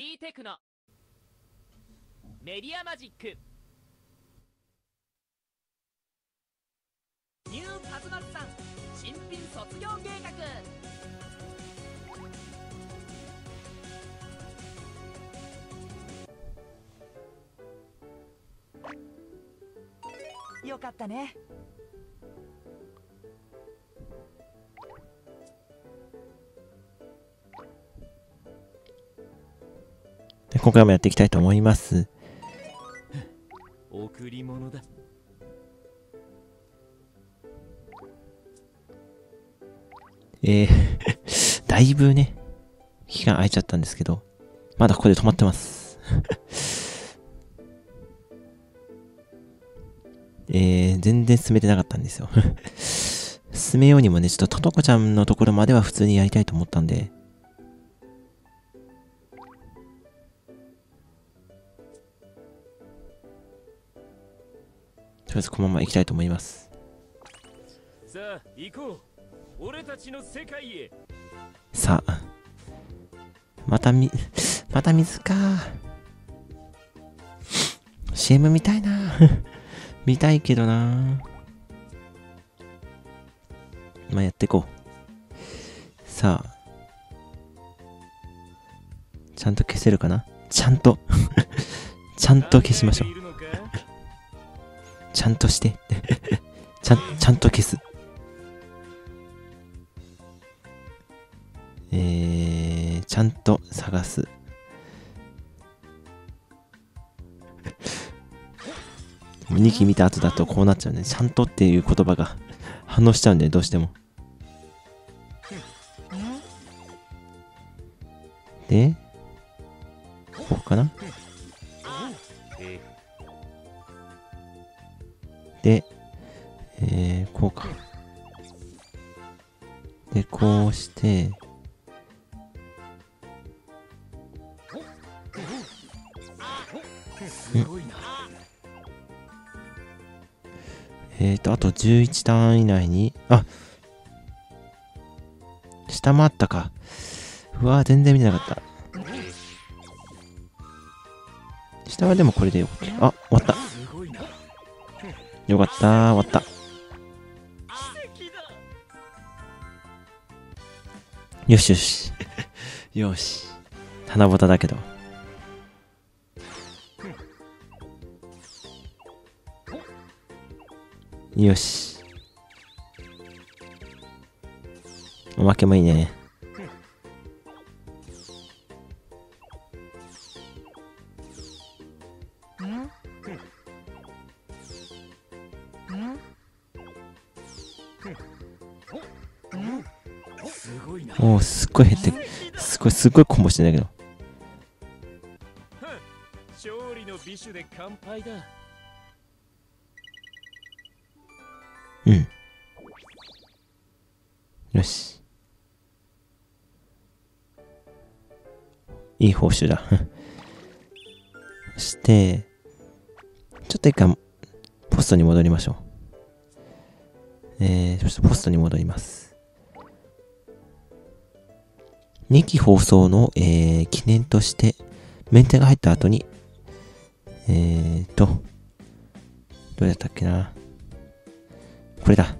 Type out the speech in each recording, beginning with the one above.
B テクノ。メディアマジック。ニューパズマツさん。新品卒業計画。よかったね。今回もやっていきたいと思います。贈り物だえー、だいぶね、期間空いちゃったんですけど、まだここで止まってます。えー、全然進めてなかったんですよ。進めようにもね、ちょっとトトコちゃんのところまでは普通にやりたいと思ったんで、とりあえずこのまま行きたいと思います。さあ行こう俺たちの世界へさあ。またみ、また水か。CM 見たいな。見たいけどな。まあ、やっていこう。さあ。ちゃんと消せるかな？ちゃんと。ちゃんと消しましょう。ちゃんとして。ちゃん、ちゃんと消す。えー、ちゃんと探す。2期見た後だとこうなっちゃうね。ちゃんとっていう言葉が反応しちゃうんで、どうしても。1ターン以内に、あ下回ったか。うわ全然見てなかった。下はでもこれでよかった。あ、終わった。よかった、終わった。よしよし。よし。七夕だけど。よし。おまけもいいね。すごいおお、すっごい減って、すごい、すごいコンボしてん？だけど。勝利の美酒で乾杯だいい報酬だ。そして、ちょっと一回、ポストに戻りましょう。えー、そしてポストに戻ります。2期放送の、えー、記念として、メンテが入った後に、えーと、どれだったっけなこれだ。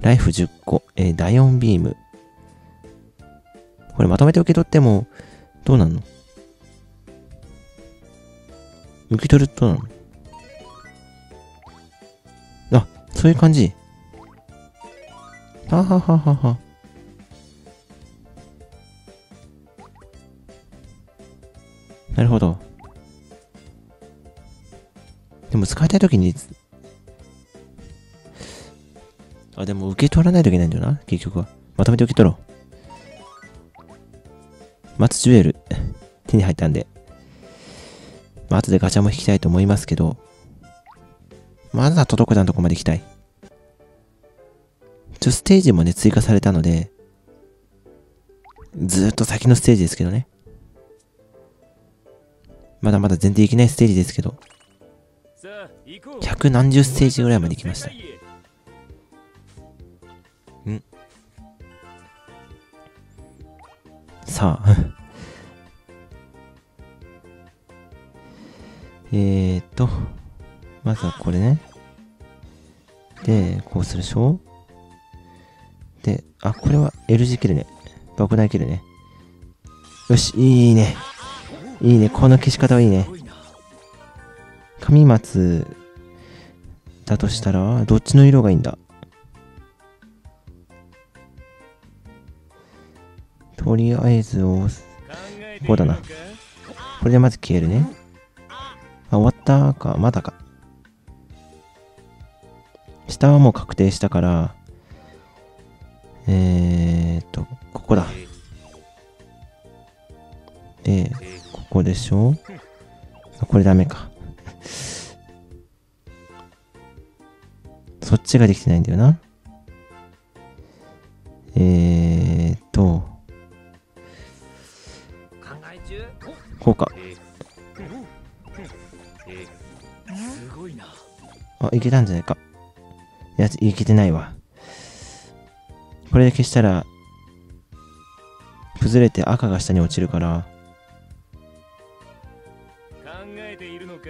ライフ10個、えー、ダイオンビーム。これまとめて受け取っても、どうなんの？受け取るとなの？あ、そういう感じ。ははははは。なるほど。でも使いたいときに、あ、でも受け取らないといけないんだよな、結局は。まとめて受け取ろう。松ジュエル、手に入ったんで。まあ、後でガチャも引きたいと思いますけど、まずは届くなとこまで行きたい。ちょ、ステージもね、追加されたので、ずーっと先のステージですけどね。まだまだ全然いけないステージですけど、百何十ステージぐらいまで来ましたさあ えっと、まずはこれね。で、こうするでしょ？で、あ、これは L 字切るね。爆弾切るね。よし、いいね。いいね。この消し方はいいね。紙松だとしたら、どっちの色がいいんだ？とりあえずを、考えていこうだなこれでまず消えるね。あ、終わったか。まだか。下はもう確定したから、えーっと、ここだ。で、ここでしょ？あこれダメか。そっちができてないんだよな。えーたんじゃないか。いや、いけてないわ。これで消したら、崩れて赤が下に落ちるから、考えているのか？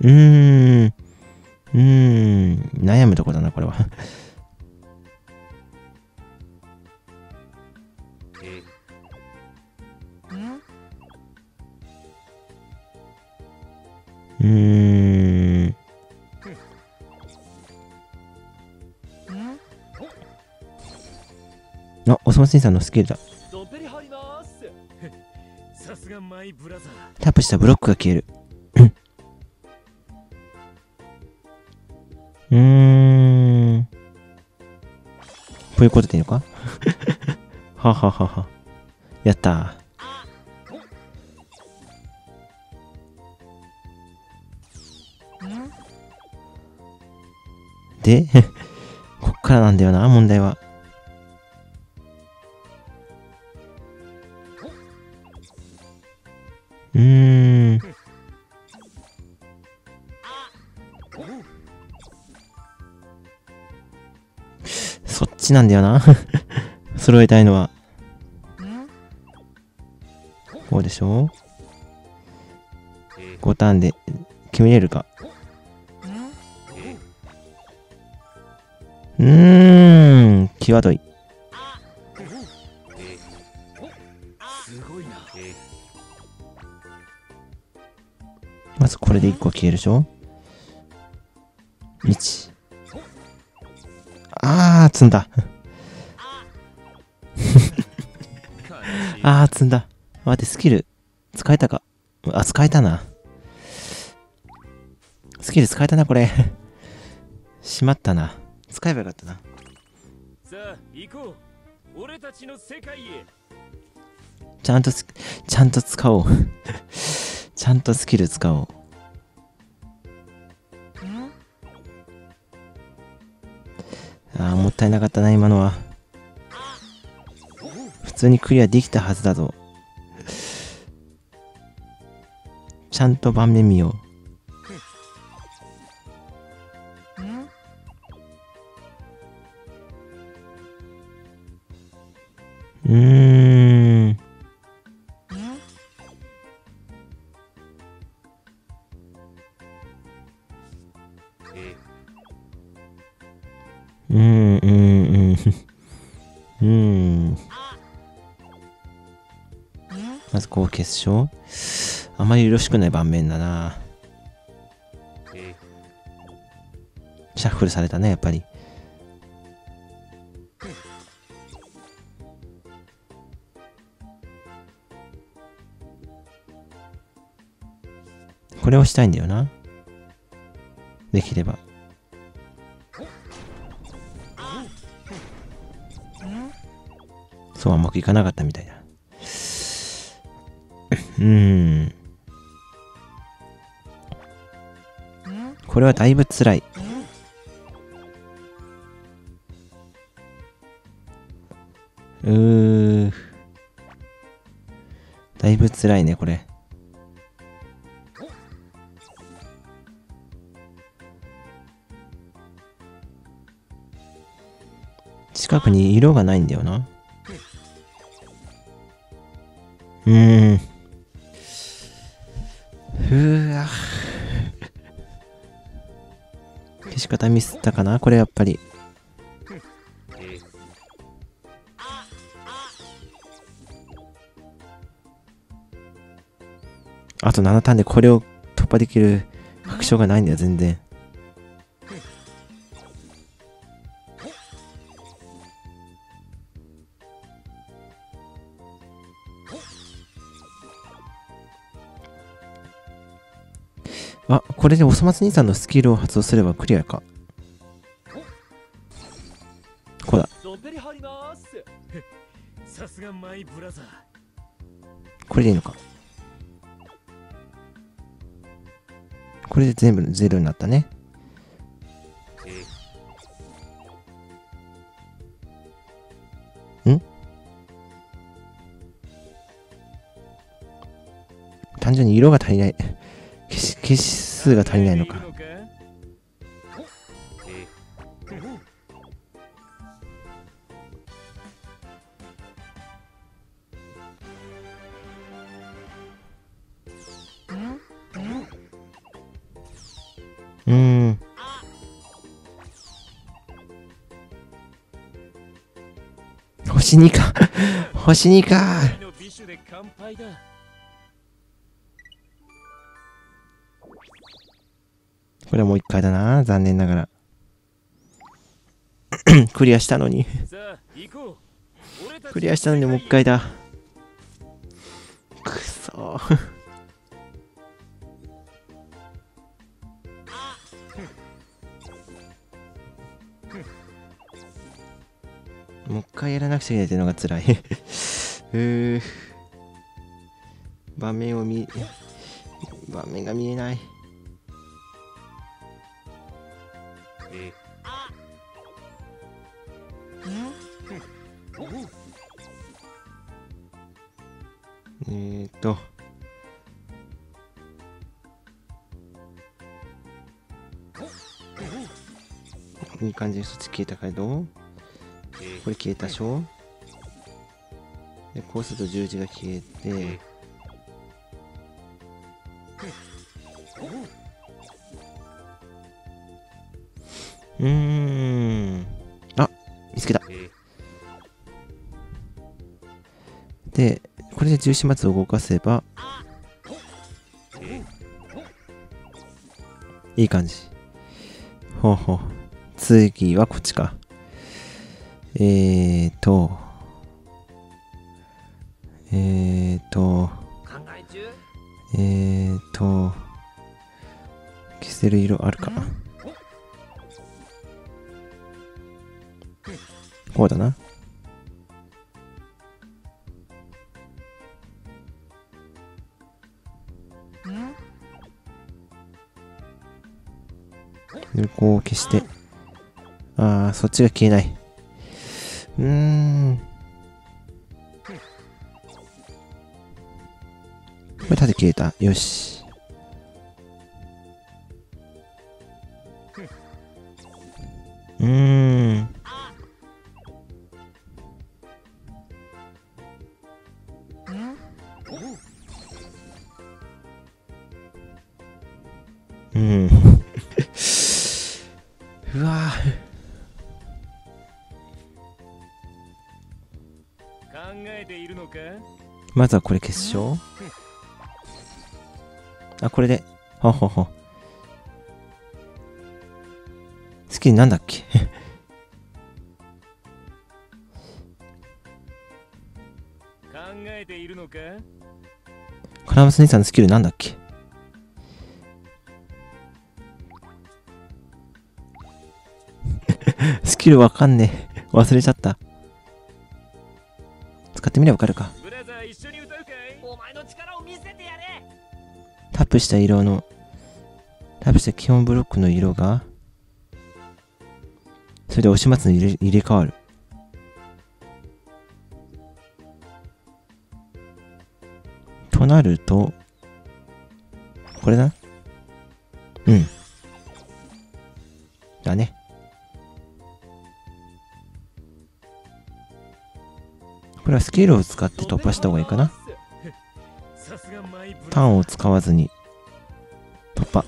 うーん、うーん、悩むとこだな、これは。そ松さんのスキルだ。ドペリ入りますさすがマイブラザータップしたブロックが消える。うーん。こういうことでいいのか？はははは。やったー。で、こっからなんだよな、問題は。ちなんだよな。揃えたいのは。こうでしょ ?5 ターンで決めれるか。うーん、際どい。まずこれで1個消えるでしょ？積んだ。あー、積んだ。待って、スキル、使えたか。あ、使えたな。スキル使えたな、これ。しまったな。使えばよかったな。さあ行こう俺たちの世界へちゃんとス、ちゃんと使おう。ちゃんとスキル使おう。ったいなかったな、今のは。普通にクリアできたはずだぞ。ちゃんと盤面見よう。う決勝あまりよろしくない盤面だな。シャッフルされたね、やっぱり。これをしたいんだよな。できれば。そう、うまくいかなかったみたいだ。うん。これはだいぶ辛い。うー。だいぶ辛いね、これ。近くに色がないんだよな。うーん。わ。消し方ミスったかな？これやっぱり。あと7ターンでこれを突破できる確証がないんだよ全然。これでおそ松兄さんのスキルを発動すればクリアか。こうだ。これでいいのか。これで全部ゼロになったね。え？単純に色が足りない。消し消し数が足りないのか。うん。星2か。星2か。これはもう1回だな。残念ながら。クリアしたのに。クリアしたのにもう1回だ。くそ。もう一回やらなくちゃいけないっていうのが辛い。うー。場面を見場面が見えないええーっと。いい感じでそっち消えたけどこれ消えたでしょでこうすると十字が消えて。うーん。あ見つけた。えでこれで重始末を動かせばえいい感じ。ほうほう。次はこっちか。えーとえーと考えーと消せる色あるかこうだな。でこう消して。ああそっちが消えない。うーん。これ縦消えた。よし。うーんまずはこれ決勝？あこれで。ほうほうほう。好きなんだっけ？考えているのか？カラマス兄さんのスキルなんだっけ？スキルわかんねえ。忘れちゃった。使ってみればわかるかタップした色のタップした基本ブロックの色がそれで押し末に入れ入れ替わる。となるとこれだうん。だね。これはスキルを使って突破した方がいいかな。ターンを使わずに突破。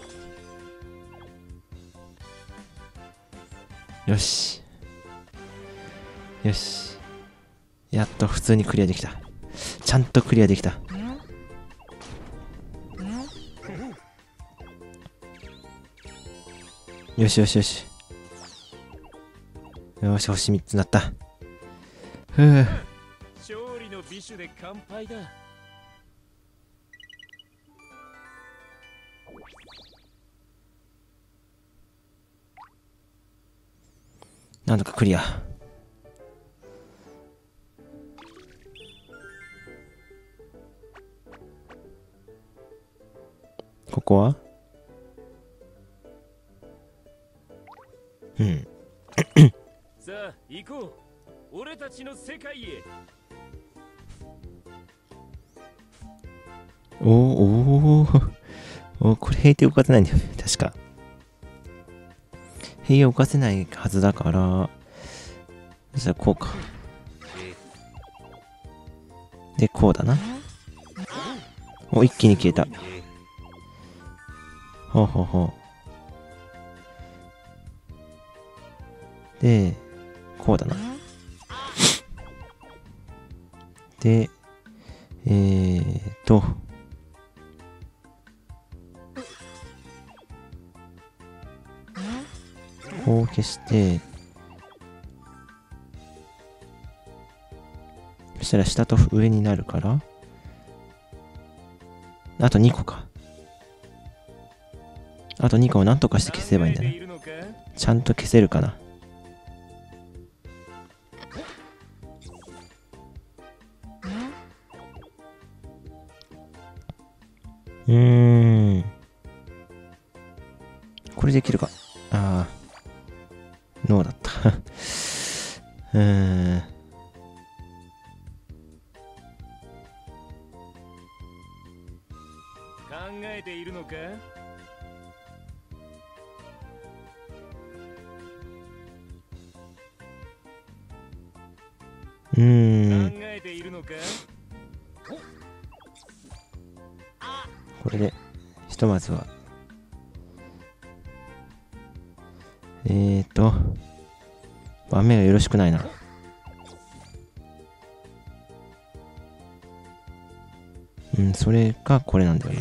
よし。よし。やっと普通にクリアできた。ちゃんとクリアできた。よしよしよし。よし星3つになった。ふう。勝利の美酒で乾杯だ。なんとかクリア。ここは？うん。さあ行こう俺たちの世界へおーおー おーこれ平定動かせないんだよね。確か。平動かせないはずだから、じゃあこうか。で、こうだな。お、一気に消えた。ほうほうほう。で、こうだな。で、えーと、こう消して、そしたら下と上になるから、あと2個か。あと2個を何とかして消せばいいんだね。ちゃんと消せるかな。考えているのか？うーん。考えているのか？これで、ひとまずは。えーと、雨がよろしくないな。それがこれなんだよな。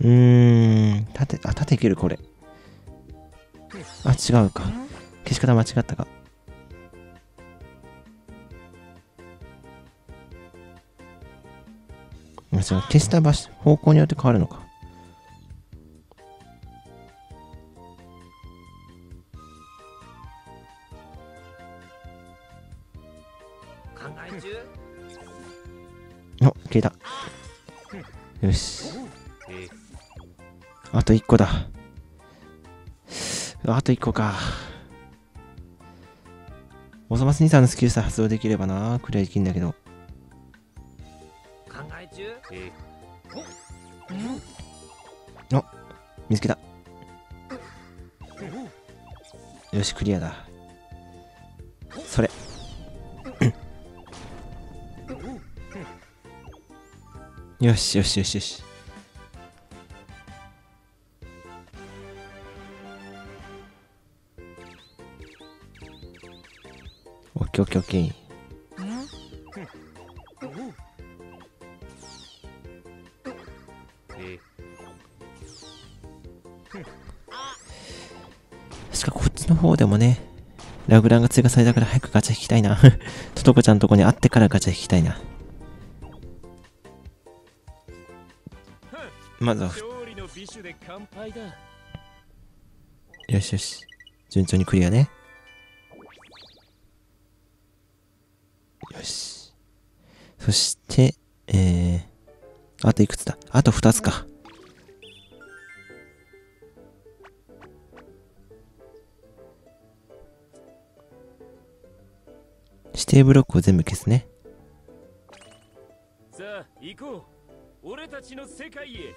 うーん、縦、あ、縦いける、これ。あ、違うか。消し方間違ったか。消した場所、方向によって変わるのか。と1個か。おそ松兄さんのスキルさえ発動できればな、クリアできるんだけど。考え中？見つけた。よし、クリアだ。それ。よしよしよしよし。ラグランが追加されたから早くガチャ引きたいな。トトコちゃんとこに会ってからガチャ引きたいな。まずは、よしよし。順調にクリアね。よし。そして、えー、あといくつだ？あと2つか。定ブロックを全部消すね。さあ行こう俺たちの世界へ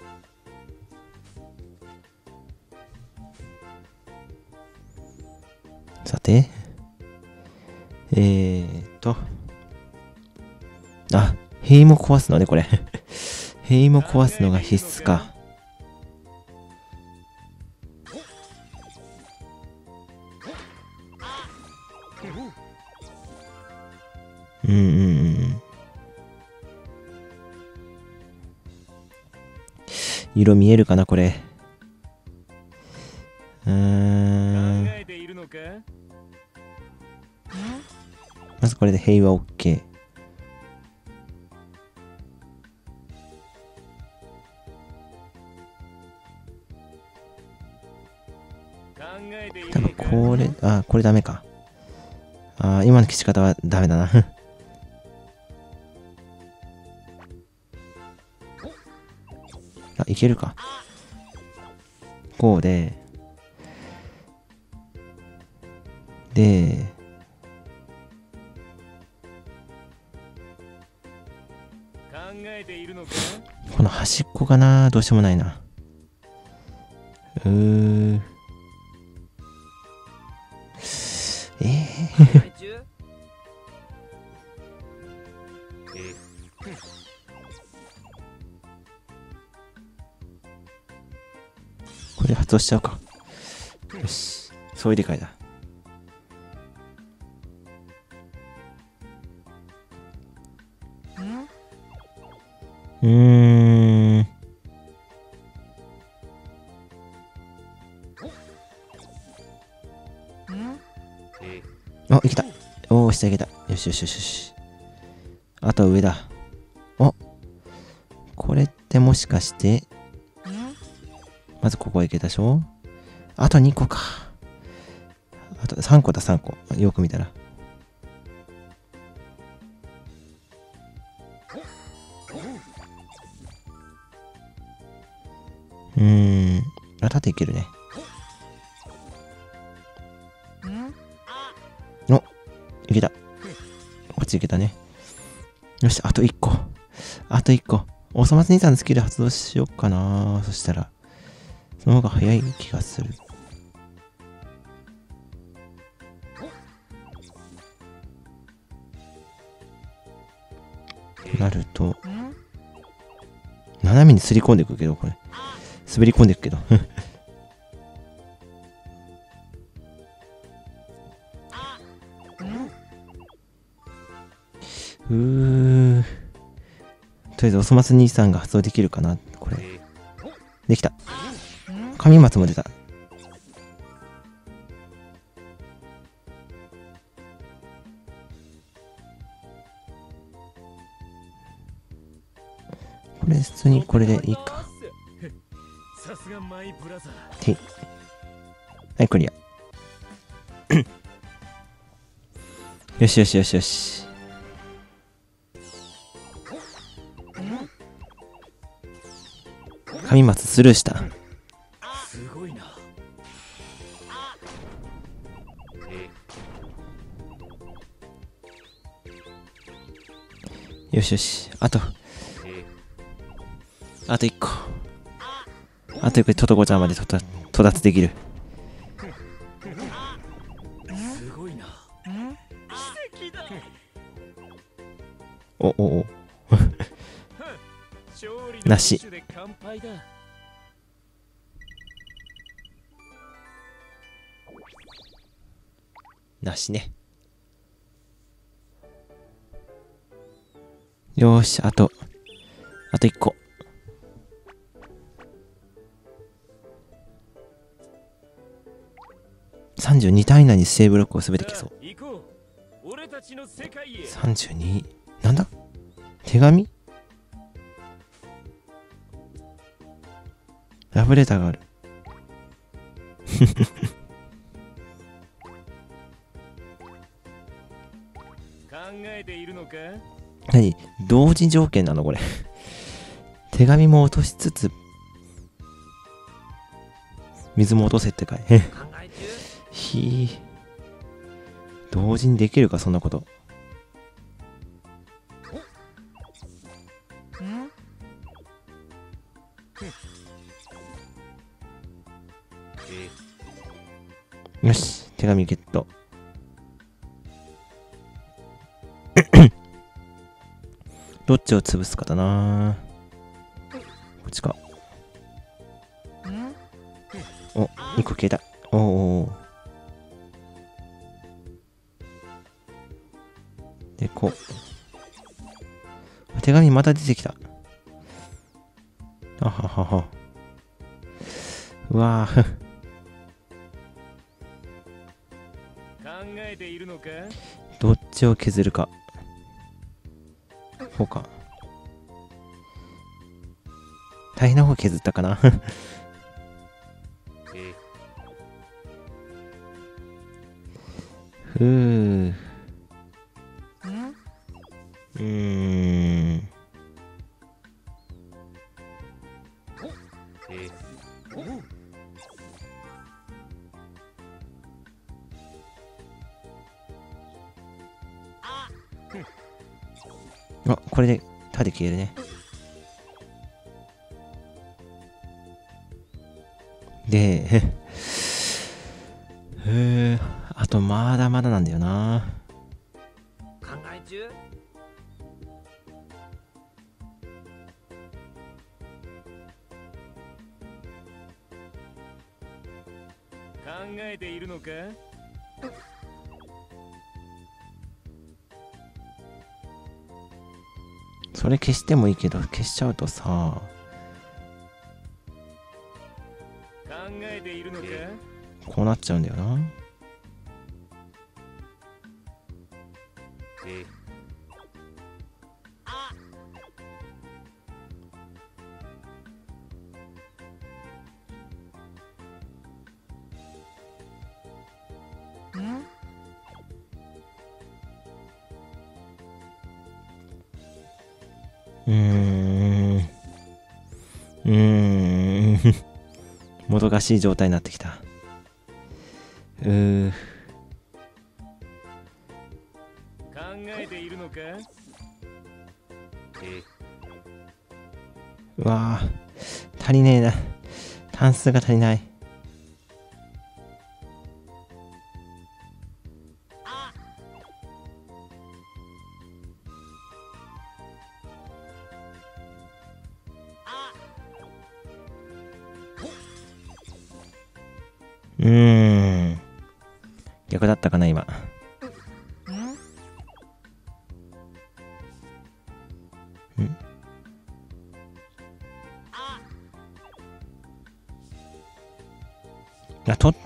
さて、えーと、あ、塀も壊すのね、これ。塀も壊すのが必須か。うんうんうんうん。色見えるかな、これ。うん。まずこれで平和 OK。多分これ、あ、これダメか。あー今の消し方はダメだな。けるか。こうで、で、この端っこがな、どうしようもないな。うー。えー、発動しちゃうか。よし。そういう理解だ。うーん。えあ、いけた。おー、下いけた。よしよしよしよし。あとは上だ。おこれってもしかして、まずここいけたでしょあと2個か。あと3個だ、3個。よく見たら。うーん。あ、縦いけるね。おいけた。こっちいけたね。よし、あと1個。あと1個。おそ松兄さんのスキル発動しようかな。そしたら。その方が早い気がする。となると、斜めにすり込んでいくけど、これ。滑り込んでいくけど。うー。とりあえず、おそ松兄さんが発動できるかな、これ。できた。神松も出た。これ、普通にこれでいいか。てい。はい、クリア。よしよしよしよし。神松スルーした。しよし。あと、えあと1個。あと1個でトトコちゃんまで到達到達できる。すごいな奇跡だお、お、お。なしなしね。よーし、あと、あと1個。32単位以内にセーブロックをすべて消そう。行こう俺たちの世界へ32なんだ？手紙？ラブレターがある。考えているのか？何？同時条件なのこれ。手紙も落としつつ、水も落とせってかい。ひー同時にできるか、そんなこと。え？よし、手紙ゲット。どっちを潰すかだなっちか。お、2個消えた。おーおーで、こう。手紙また出てきた。あははは。うわぁ。考えているのか？どっちを削るか。削ったかな。えふう。うーん。あ、これで盾消えるね。してもいいけど、消しちゃうとさ、こうなっちゃうんだよな。もどかしい状態になってきた。うー。考えているのか？えうわー足りねえな。単数が足りない。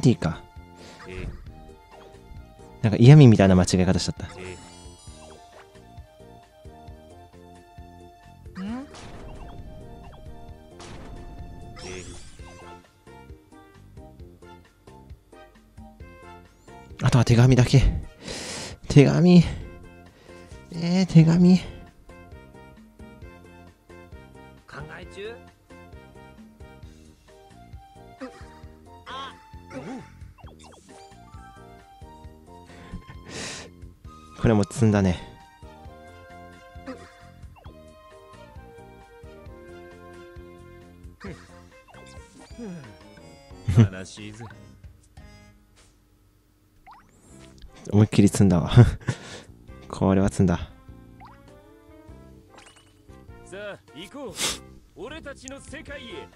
あ、トッティか。えなんか嫌味みたいな間違い方しちゃった。ええあとは手紙だけ。手紙。えー、手紙。思いっきり積んだわ。これは積んだ。さあ行こう俺たちの世界へ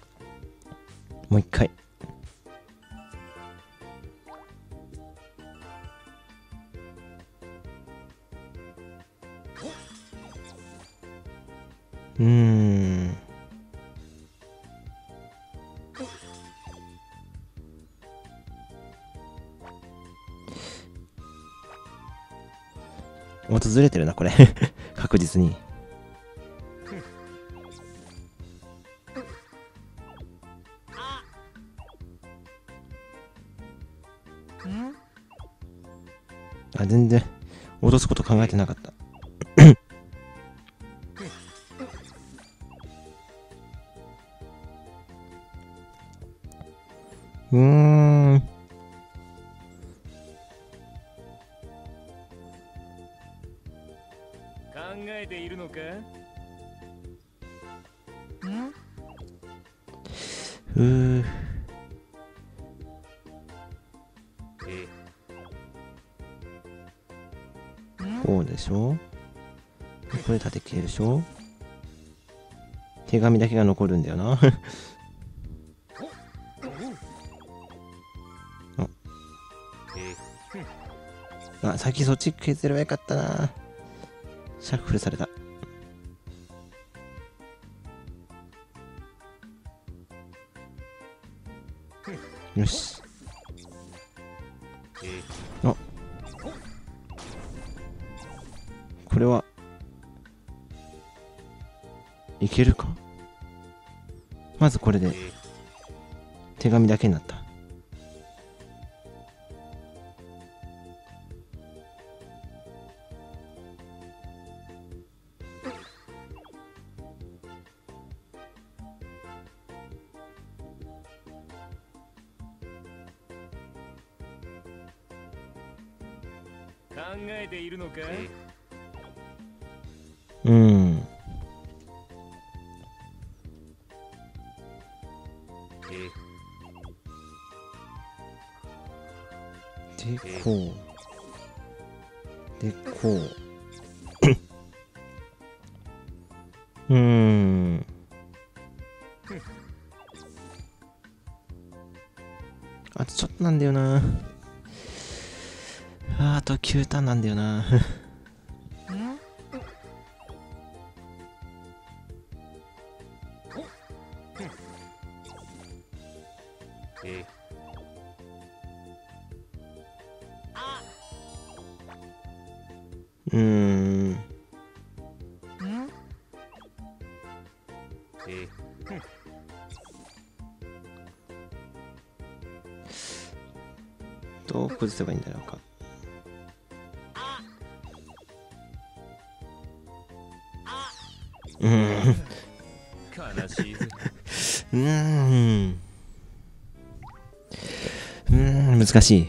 もう一回。うーん。音ずれてるな、これ。確実に。あ、全然、落すこと考えてなかっあ先そっち削ればよかったな。シャッフルされた。よし。え。これは。いけるか？まずこれで。え。手紙だけになったなんだよな。どう崩せばいいんだろうかうーん。うーん。難しい。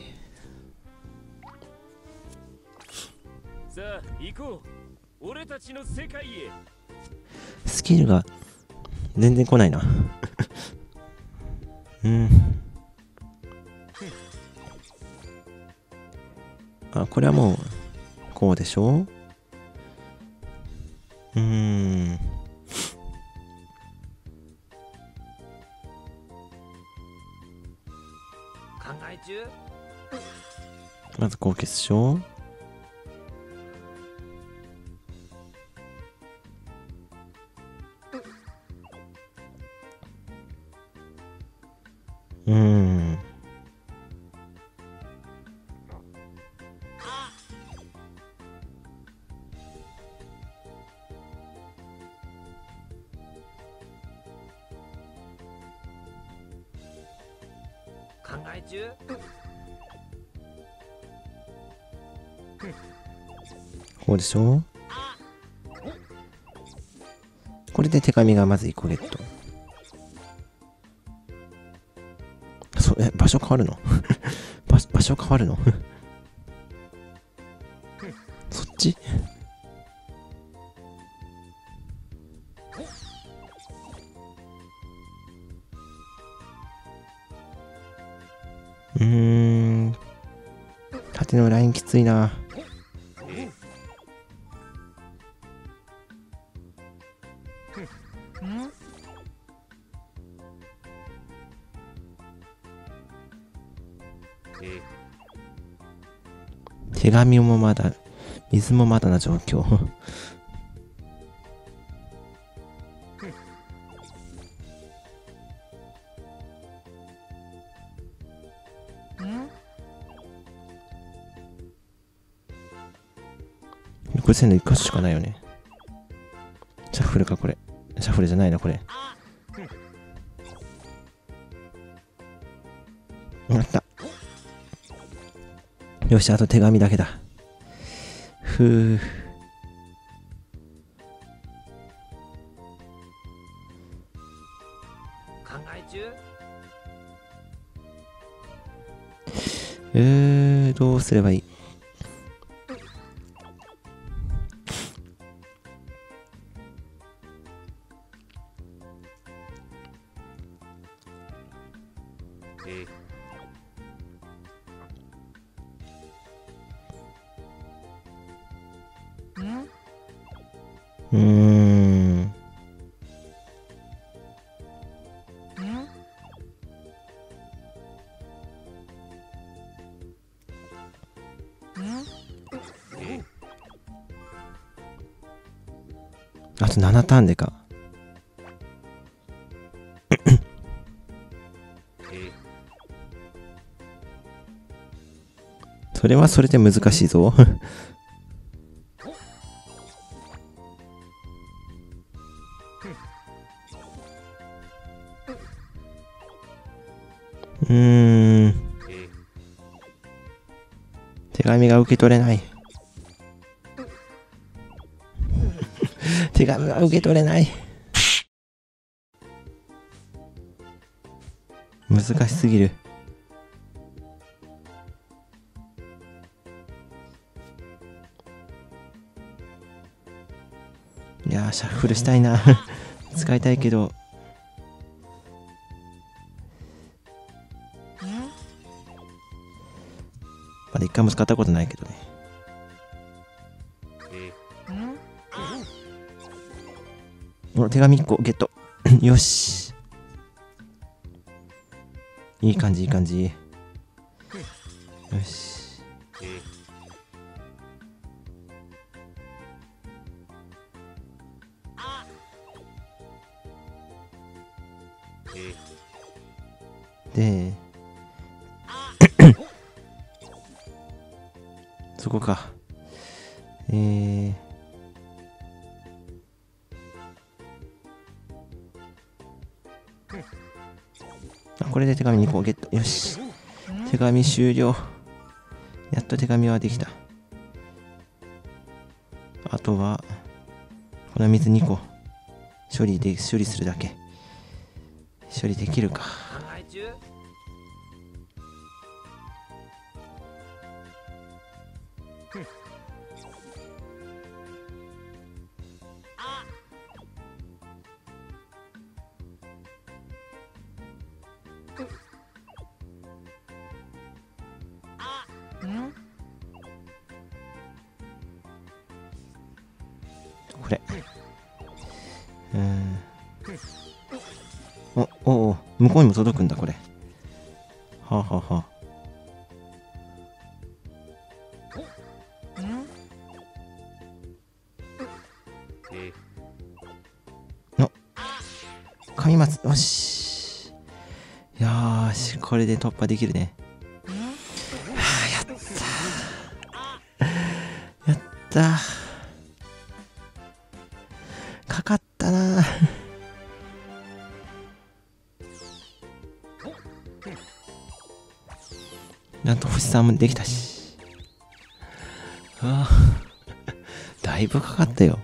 さあ行こう。俺たちの世界へ。スキルが全然来ないな。うん。あこれはもうこうでしょ考え中？こうでしょ？これで手紙がまず1個ゲット。そうえ場所変わるの？場場所変わるの？紙もまだ水もまだな状況。これ線の1箇所しかないよね。シャッフルかこれ。シャッフルじゃないなこれよしあと手紙だけだ。ふう。考え中？えー、どうすればいい？それはそれで難しいぞ。うーん。手紙が受け取れない。手紙が受け取れない。難しすぎる。いやー、シャッフルしたいな。使いたいけど。まだ一回も使ったことないけどね。手紙1個ゲットよしいい感じいい感じ紙終了。やっと手紙はできた。あとはこの水2個処理で処理するだけ。処理できるか。外向こうにも届くんだこれ。はあ、はあはあ、え？神松よし。よーしこれで突破できるね。はあやったやったなんと星さんもできたし。うわ だいぶかかったよ。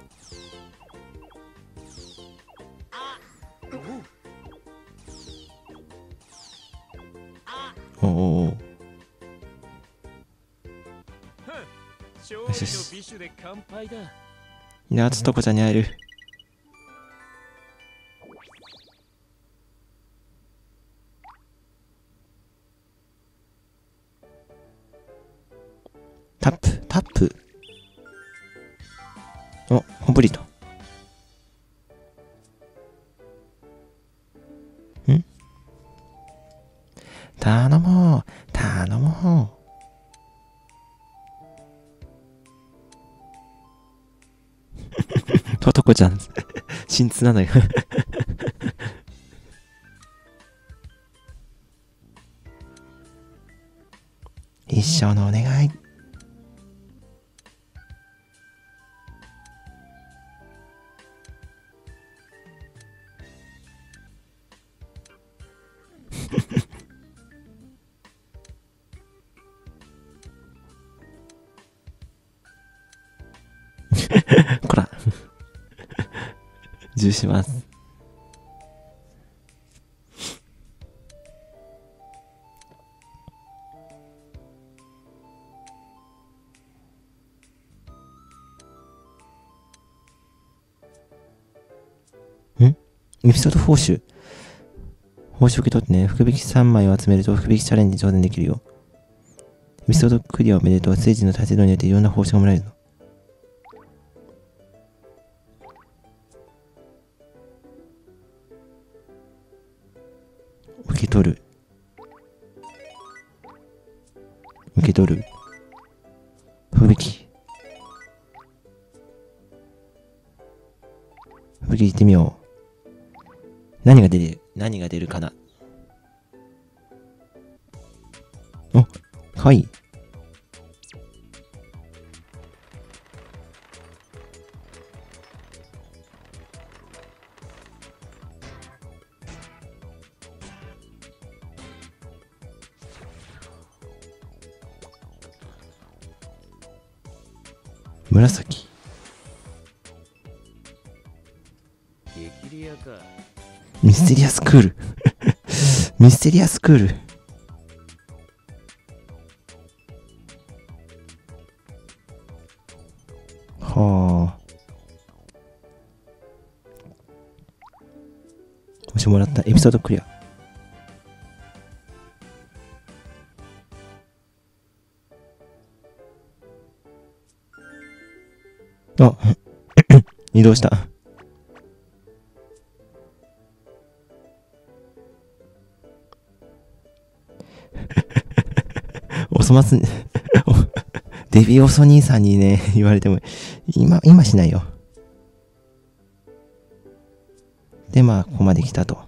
おおお勝利の美酒で乾杯だ。稲津とこちゃんに会える頼もう。頼もう。ととこちゃん、新津なのよ。一生のお重します。んエピソード報酬。報酬受け取ってね、福引き3枚を集めると福引きチャレンジに挑戦できるよ。エピソードクリアおめでとう。聖地の達成度によっていろんな報酬がもらえるの。取る。受け取る。吹雪。吹雪行ってみよう。何が出る何が出るかな。ミステリアスクール。はあ。もしもらったエピソードクリア。あ、移動した。おそ松、デビオソ兄さんにね、言われても、今、今しないよ。で、まあ、ここまで来たと。は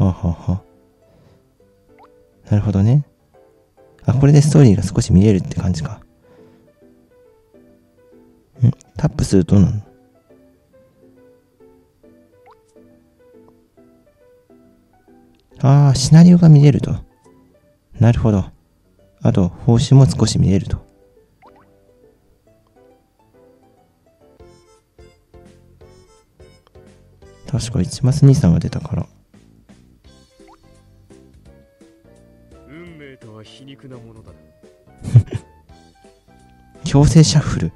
あ、はあはあ、なるほどね。あ、これでストーリーが少し見れるって感じか。んタップするとなの？ああ、シナリオが見れると。なるほど。あと、報酬も少し見れると。確か一マス兄さんが出たから。運命とは皮肉なものだな 強制シャッフル。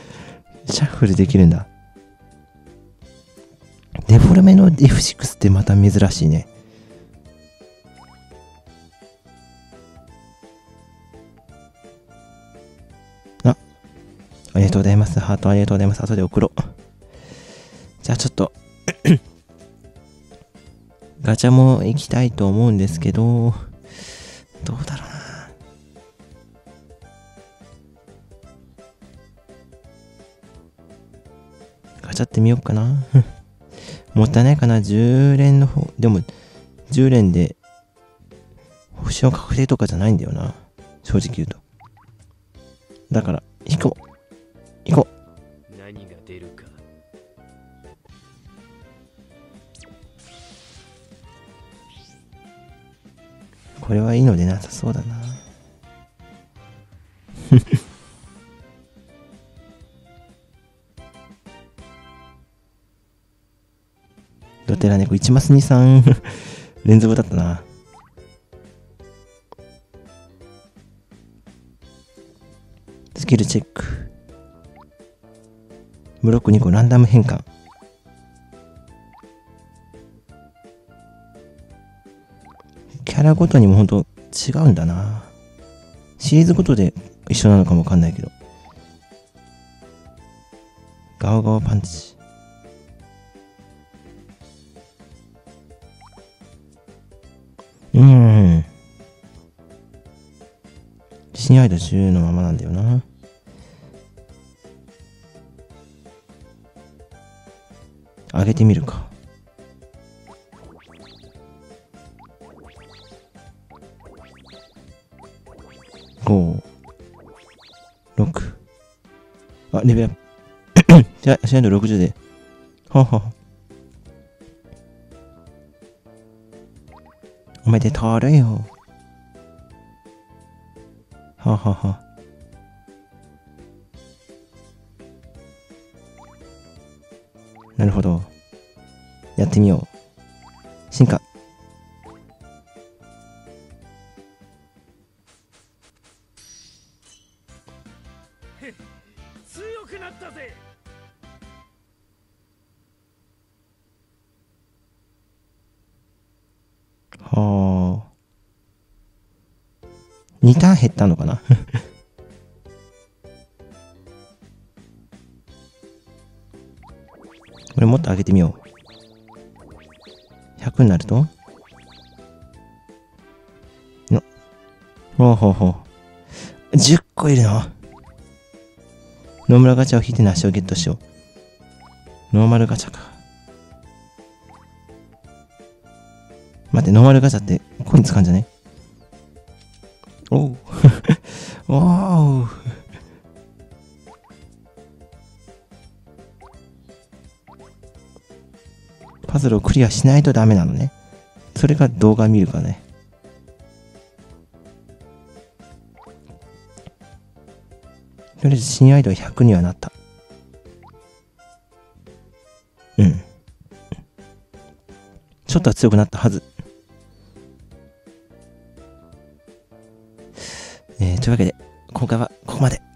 シャッフルできるんだ。デフォルメの F6 ってまた珍しいね。ありがとうございます。ハートありがとうございます。後で送ろう。じゃあちょっと、ガチャも行きたいと思うんですけど、どうだろうな。ガチャってみようかな。もったいないかな。10連の方、でも、10連で、星の確定とかじゃないんだよな。正直言うと。だから、引こう。行こ何が出るかう。これはいいのでなさそうだな。ドテラ猫1マス2、3連続だったな。スキルチェック。ブロック2個ランダム変換。キャラごとにもほんと違うんだな。シリーズごとで一緒なのかもわかんないけど。ガオガオパンチ。うーん。新アイド10のままなんだよな。げてみるか。5、6。あ、レベルアップ。じゃ、シャイド60で。ははは。おめでとうよ。ははは。やってみよう。進化。強くなったぜはあ。2ターン減ったのかな？これもっと上げてみよう。分になると、ほうほうほう。10個いるの？ノーマルガチャを引いて梨をゲットしよう。ノーマルガチャか。待って、ノーマルガチャってコイン使うんじゃないパズルをクリアしないとダメなのね。それが動画見るかね。とりあえず新アイドル100にはなった。うん。ちょっとは強くなったはず。えー、というわけで、今回はここまで。